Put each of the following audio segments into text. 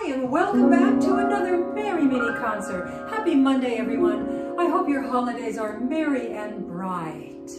Hi, and welcome back to another Merry Mini Concert. Happy Monday, everyone. I hope your holidays are merry and bright.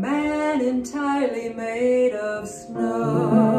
man entirely made of snow.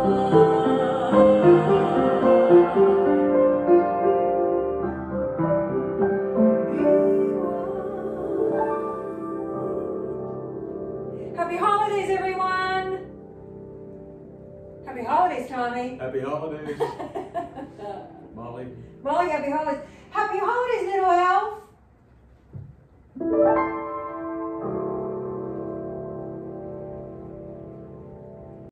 Happy holidays, everyone! Happy holidays, Tommy. Happy holidays. Molly. Molly, happy holidays. Happy holidays, little elf.